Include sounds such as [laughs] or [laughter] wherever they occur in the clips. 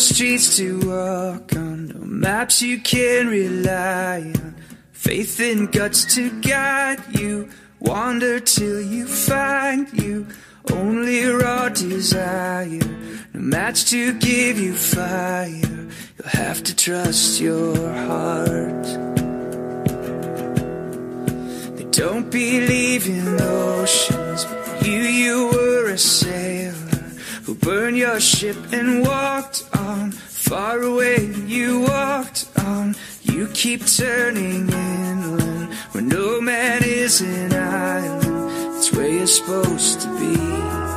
Streets to walk on, no maps you can rely on. Faith and guts to guide you. Wander till you find you. Only raw desire, no match to give you fire. You'll have to trust your heart. They don't believe in oceans, but you, you were a sailor burned your ship and walked on. Far away you walked on. You keep turning inland where no man is an island. It's where you're supposed to be.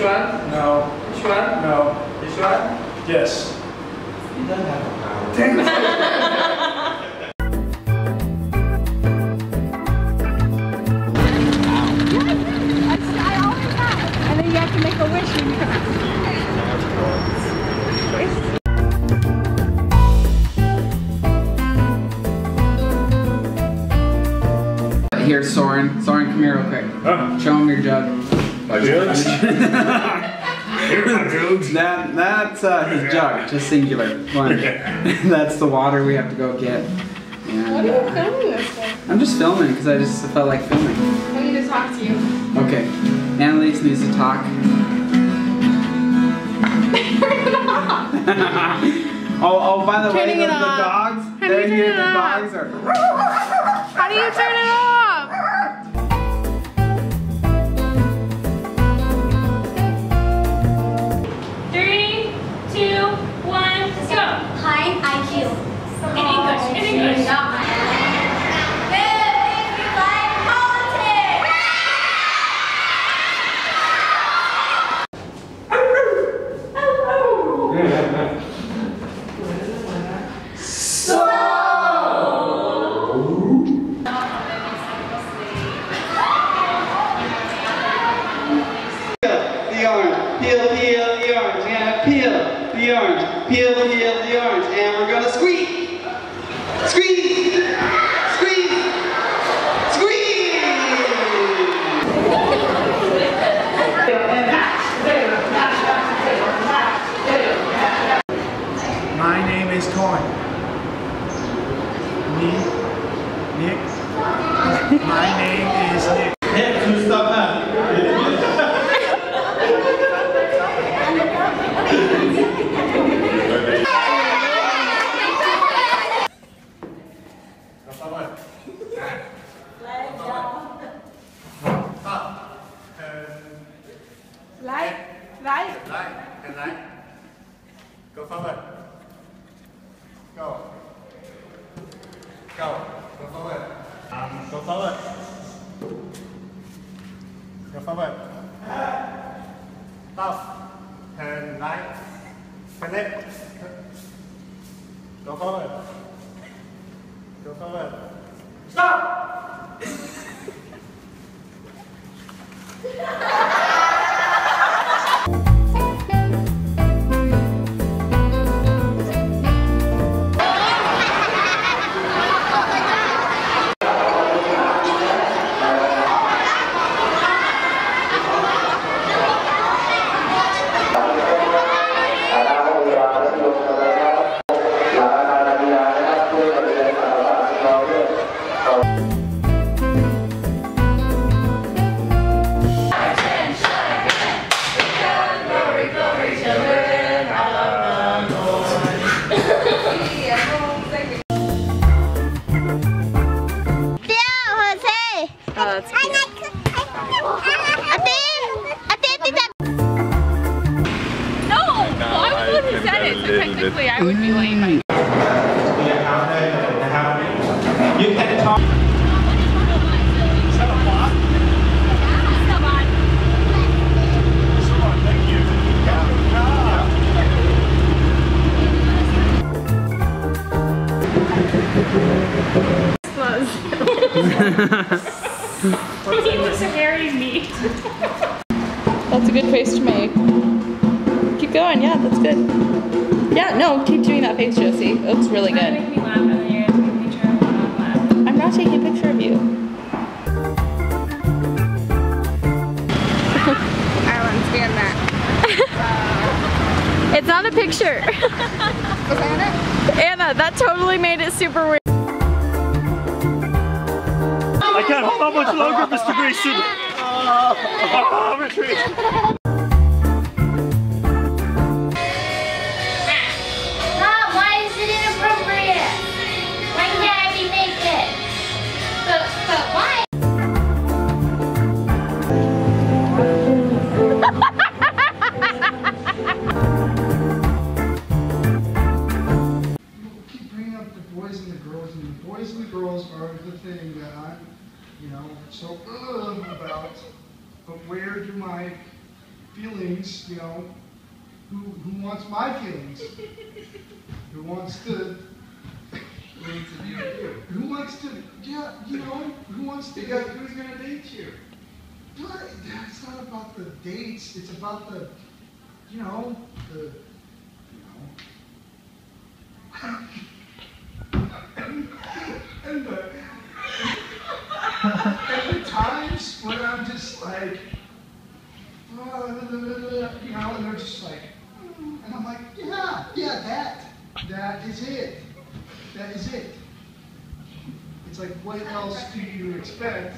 This one? No. This one? No. This one? Yes. You don't have a power. I always have. And then you have to make a wish when you come out. Here, Soren. Soren, come here real quick. Huh? Show him your jug. Jugs? Here my jugs. That that's uh, his jug, just singular. One. [laughs] that's the water we have to go get. And uh, filming this for? I'm just filming because I just felt like filming. I need to talk to you. Okay. Annalise needs to talk. [laughs] oh, oh, by the way, Turning the, it the dogs, How do they're you turn here. it The off? dogs are. How do you turn it off? Peel, peel the orange. And peel the orange. Peel, peel the orange. And we're gonna squeeze. Squeeze. Squeeze. Squeeze. My name is Coin. Nick. My name is. Nick, who's stop now? Right, right. Right. Go forward. Go. Go. Go forward. Um, go forward. Go forward. Stop. Turn right. Turn left. Go forward. Go forward. He was very neat. That's a good face to make. Keep going, yeah, that's good. Yeah, no, keep doing that face, Josie. It looks really good. Make me laugh and then you're gonna take a picture of. I'm not taking a picture of you. Island, stand back. It's not a picture. Anna, that totally made it super weird. I can't hold on much longer, Mr. Grayson. [laughs] Oh, retreat. Where do my feelings, you know, who, who wants my feelings? [laughs] Who wants to, who wants to, yeah, you know, who wants to, yeah, who's gonna date you? But it's not about the dates, it's about the, you know, the, you know, [laughs] and the, and the times when I'm just like, you know, and they're just like, and I'm like, yeah, yeah, that, that is it, that is it. It's like, what else do you expect